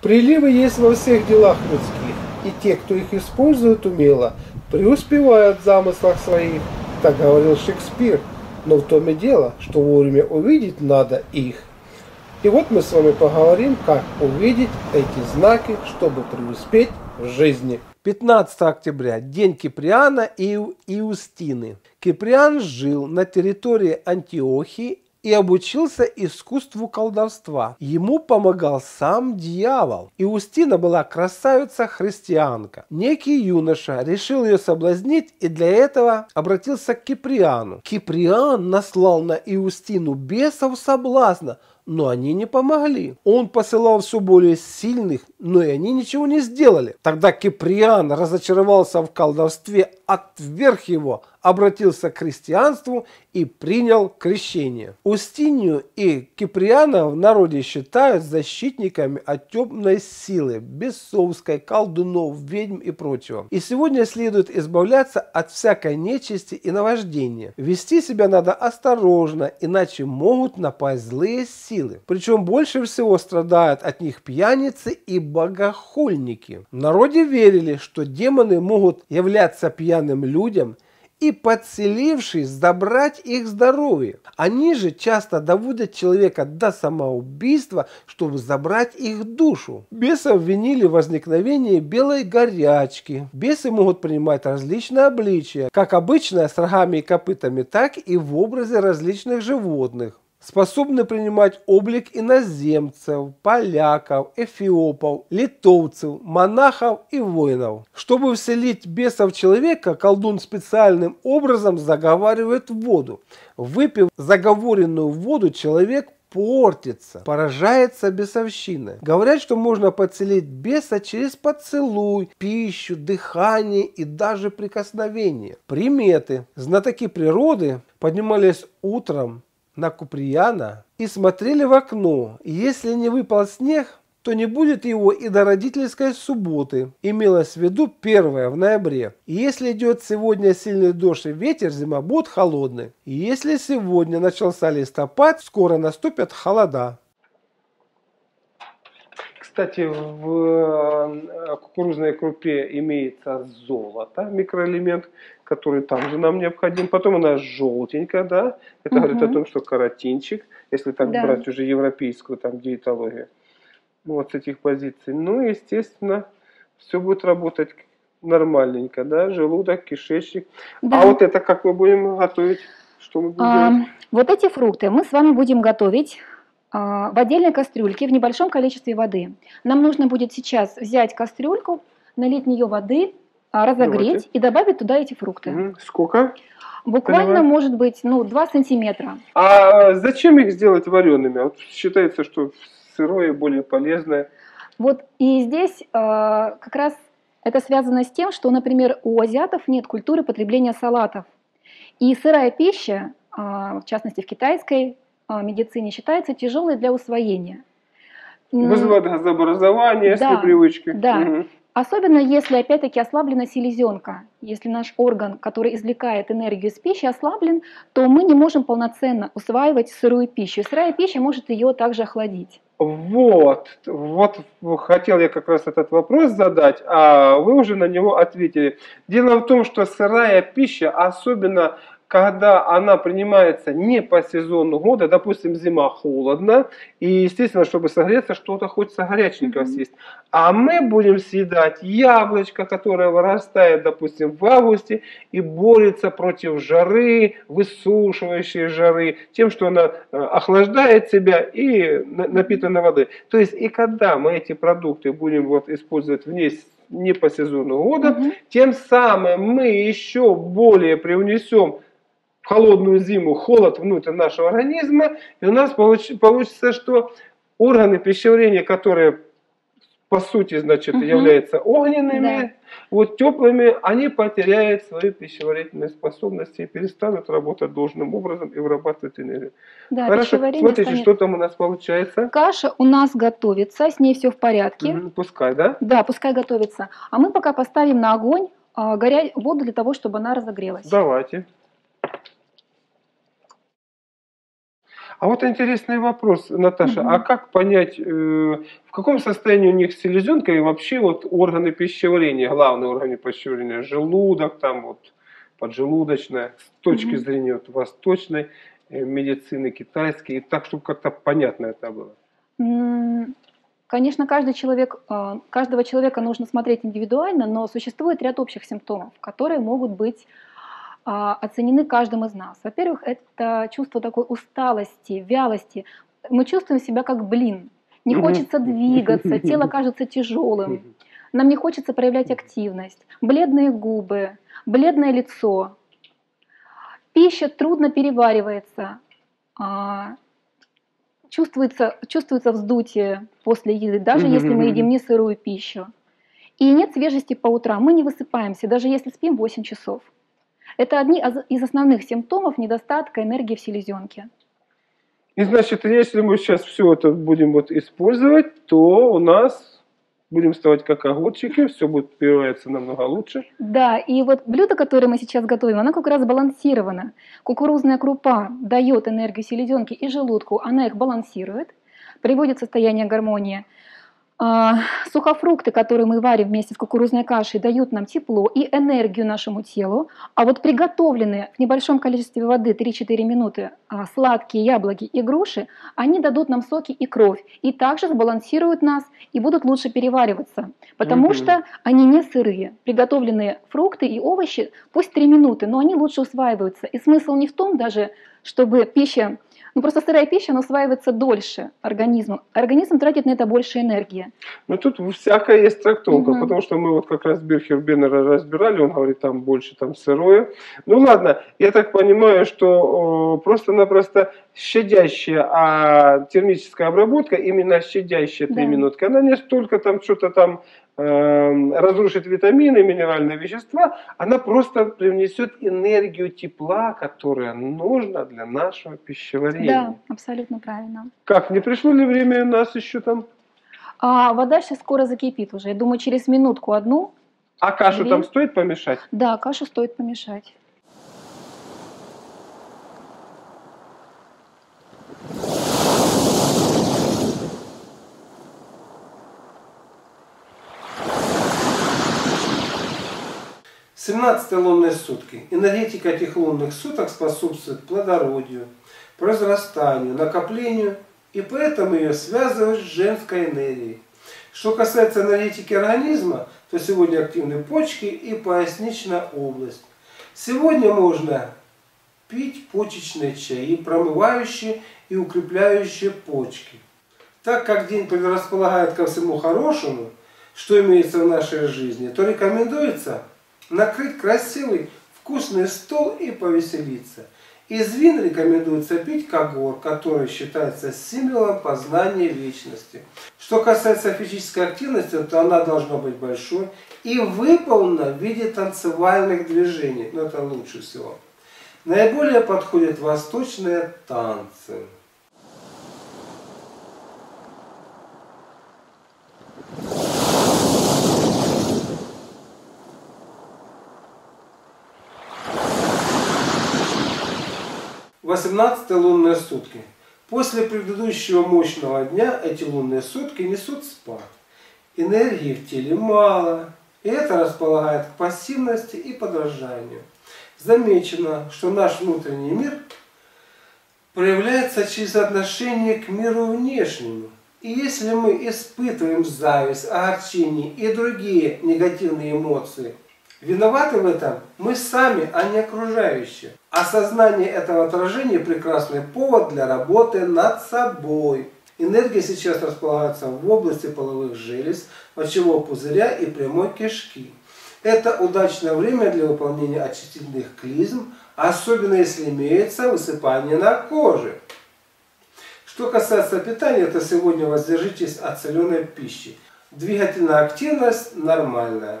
Приливы есть во всех делах людских, и те, кто их использует умело, преуспевают в замыслах своих, так говорил Шекспир. Но в том и дело, что вовремя увидеть надо их. И вот мы с вами поговорим, как увидеть эти знаки, чтобы преуспеть в жизни. 15 октября – День Киприана и Иустины. Киприан жил на территории Антиохии и обучился искусству колдовства. Ему помогал сам дьявол. Иустина была красавица-христианка. Некий юноша решил ее соблазнить и для этого обратился к Киприану. Киприан наслал на Иустину бесов соблазна, но они не помогли. Он посылал все более сильных, но и они ничего не сделали. Тогда Киприан разочаровался в колдовстве, отверг его, обратился к христианству и принял крещение. Устинию и Киприана в народе считают защитниками от темной силы, бесовской, колдунов, ведьм и прочего. И сегодня следует избавляться от всякой нечисти и наваждения. Вести себя надо осторожно, иначе могут напасть злые силы. Причем больше всего страдают от них пьяницы и богохульники. В народе верили, что демоны могут являться пьяным людям – и, подселившись, забрать их здоровье. Они же часто доводят человека до самоубийства, чтобы забрать их душу. Бесов винили в возникновении белой горячки. Бесы могут принимать различные обличия, как обычно с рогами и копытами, так и в образе различных животных способны принимать облик иноземцев, поляков, эфиопов, литовцев, монахов и воинов. Чтобы вселить бесов человека, колдун специальным образом заговаривает воду. Выпив заговоренную воду, человек портится, поражается бесовщиной. Говорят, что можно подселить беса через поцелуй, пищу, дыхание и даже прикосновение. Приметы. Знатоки природы поднимались утром на Куприяна и смотрели в окно. Если не выпал снег, то не будет его и до родительской субботы. Имелось в виду первое в ноябре. Если идет сегодня сильный дождь и ветер, зима будет холодной. Если сегодня начался листопад, скоро наступят холода. Кстати, в э, кукурузной крупе имеется золото, микроэлемент, который также нам необходим. Потом она желтенькая, да, это угу. говорит о том, что каротинчик, если так да. брать уже европейскую там диетологию, ну, вот с этих позиций. Ну, естественно, все будет работать нормальненько, да, желудок, кишечник. Да. А вот это как мы будем готовить? Что мы будем а, делать? Вот эти фрукты мы с вами будем готовить а, в отдельной кастрюльке в небольшом количестве воды. Нам нужно будет сейчас взять кастрюльку, налить в нее воды, а, разогреть Давайте. и добавить туда эти фрукты. Угу. Сколько? Буквально, Понимаю. может быть, ну, 2 сантиметра. А зачем их сделать вареными? Вот считается, что сырое более полезное. Вот и здесь э, как раз это связано с тем, что, например, у азиатов нет культуры потребления салатов. И сырая пища, э, в частности в китайской а, медицине считается тяжелой для усвоения. Вызывает газообразование, да, если привычки. Да. Угу. Особенно если, опять-таки, ослаблена селезенка. Если наш орган, который извлекает энергию из пищи, ослаблен, то мы не можем полноценно усваивать сырую пищу. Сырая пища может ее также охладить. Вот, вот хотел я как раз этот вопрос задать, а вы уже на него ответили. Дело в том, что сырая пища, особенно когда она принимается не по сезону года, допустим, зима холодно, и, естественно, чтобы согреться, что-то хочется горяченького mm-hmm. съесть. А мы будем съедать яблочко, которое вырастает, допустим, в августе и борется против жары, высушивающей жары, тем, что она э, охлаждает себя и напитана воды. То есть, и когда мы эти продукты будем вот использовать вне не по сезону года, угу. тем самым мы еще более привнесем холодную зиму холод внутрь нашего организма, и у нас получ, получится, что органы пищеварения, которые по сути, значит, угу. являются огненными, да. вот теплыми, они потеряют свои пищеварительные способности и перестанут работать должным образом и вырабатывать энергию. Да, Хорошо, смотрите, станет... что там у нас получается. Каша у нас готовится, с ней все в порядке. Угу, пускай, да? Да, пускай готовится. А мы пока поставим на огонь а, горя... воду для того, чтобы она разогрелась. Давайте. А вот интересный вопрос, Наташа, угу. а как понять, э, в каком состоянии у них селезенка и вообще вот органы пищеварения, главные органы пищеварения, желудок, там вот поджелудочная, с точки угу. зрения вот восточной э, медицины, китайской, и так, чтобы как-то понятно это было? Конечно, каждый человек, э, каждого человека нужно смотреть индивидуально, но существует ряд общих симптомов, которые могут быть оценены каждым из нас. Во-первых, это чувство такой усталости, вялости. Мы чувствуем себя как блин. Не хочется двигаться, тело кажется тяжелым. Нам не хочется проявлять активность. Бледные губы, бледное лицо. Пища трудно переваривается. А, чувствуется, чувствуется вздутие после еды, даже если мы едим не сырую пищу. И нет свежести по утрам. Мы не высыпаемся, даже если спим 8 часов. Это одни из основных симптомов недостатка энергии в селезенке. И значит, если мы сейчас все это будем вот использовать, то у нас будем вставать как огурчики, все будет пиваться намного лучше. Да, и вот блюдо, которое мы сейчас готовим, оно как раз балансировано. Кукурузная крупа дает энергию селезенке и желудку, она их балансирует, приводит в состояние гармонии – сухофрукты, которые мы варим вместе с кукурузной кашей, дают нам тепло и энергию нашему телу. А вот приготовленные в небольшом количестве воды 3-4 минуты а, сладкие яблоки и груши, они дадут нам соки и кровь. И также сбалансируют нас и будут лучше перевариваться. Потому mm-hmm. что они не сырые. Приготовленные фрукты и овощи, пусть 3 минуты, но они лучше усваиваются. И смысл не в том даже, чтобы пища ну, просто сырая пища, она усваивается дольше организмом. Организм тратит на это больше энергии. Ну, тут всякая есть трактовка, угу. потому что мы вот как раз Бирхер Беннера разбирали, он говорит, там больше там сырое. Ну, ладно, я так понимаю, что просто-напросто щадящая а термическая обработка, именно щадящая 3 да. минутки, она не столько там что-то там разрушит витамины, минеральные вещества, она просто привнесет энергию тепла, которая нужна для нашего пищеварения. Да, абсолютно правильно. Как, не пришло ли время нас еще там? А, вода сейчас скоро закипит уже. Я думаю, через минутку одну. А кашу или... там стоит помешать? Да, кашу стоит помешать. 17 лунные сутки. Энергетика этих лунных суток способствует плодородию, произрастанию, накоплению, и поэтому ее связывают с женской энергией. Что касается энергетики организма, то сегодня активны почки и поясничная область. Сегодня можно пить почечные чаи, промывающие и укрепляющие почки. Так как день предрасполагает ко всему хорошему, что имеется в нашей жизни, то рекомендуется накрыть красивый вкусный стол и повеселиться. Из вин рекомендуется пить когор, который считается символом познания вечности. Что касается физической активности, то она должна быть большой и выполнена в виде танцевальных движений. Но это лучше всего. Наиболее подходят восточные танцы. 18 лунные сутки. После предыдущего мощного дня эти лунные сутки несут спад. Энергии в теле мало, и это располагает к пассивности и подражанию. Замечено, что наш внутренний мир проявляется через отношение к миру внешнему. И если мы испытываем зависть, огорчение и другие негативные эмоции – Виноваты в этом мы сами, а не окружающие. Осознание этого отражения – прекрасный повод для работы над собой. Энергия сейчас располагается в области половых желез, мочевого пузыря и прямой кишки. Это удачное время для выполнения очистительных клизм, особенно если имеется высыпание на коже. Что касается питания, то сегодня воздержитесь от соленой пищи. Двигательная активность нормальная.